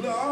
Love.